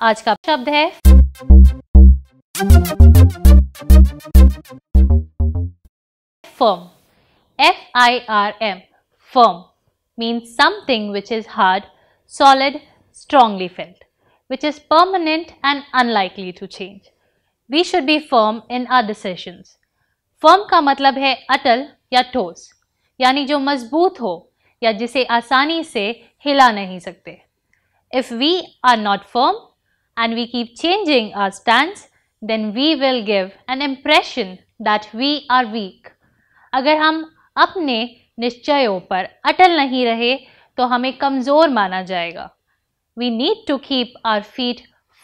आज का शब्द है firm F I R M firm mean something which is hard solid strongly filled which is permanent and unlikely to change we should be firm in our decisions firm का मतलब है अटल या ठोस, यानी जो मज़बूत हो या जिसे आसानी से हिला नहीं सकते। If we are not firm and we keep changing our stand then we will give an impression that we are weak अगर हम अपने निश्चयों पर अटल नहीं रहे तो हमें कमज़ोर माना जाएगा। We need to keep our feet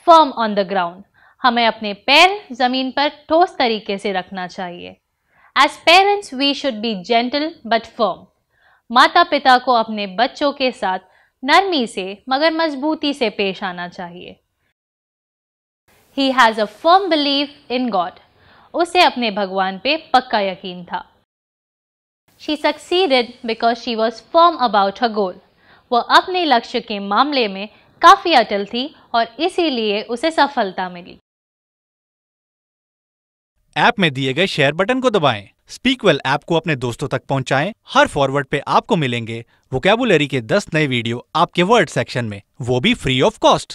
firm on the ground हमें अपने पैर ज़मीन पर ठोस तरीके से रखना चाहिए। As parents we should be gentle but firm माता पिता को अपने बच्चों के साथ नरमी से, मगर मजबूती से पेश आना चाहिए। He has a firm believe in God उसे अपने भगवान पे पक्का यकीन था। She succeeded because she was firm about her goal वह अपने लक्ष्य के मामले में काफ़ी अटल थी और इसीलिए उसे सफलता मिली। ऐप में दिए गए शेयर बटन को दबाएँ। स्पीकवेल ऐप को अपने दोस्तों तक पहुंचाएँ। हर फॉरवर्ड पे आपको मिलेंगे वोकेबुलरी के 10 नए वीडियो आपके वर्ड सेक्शन में। वो भी फ्री ऑफ़ कॉस्ट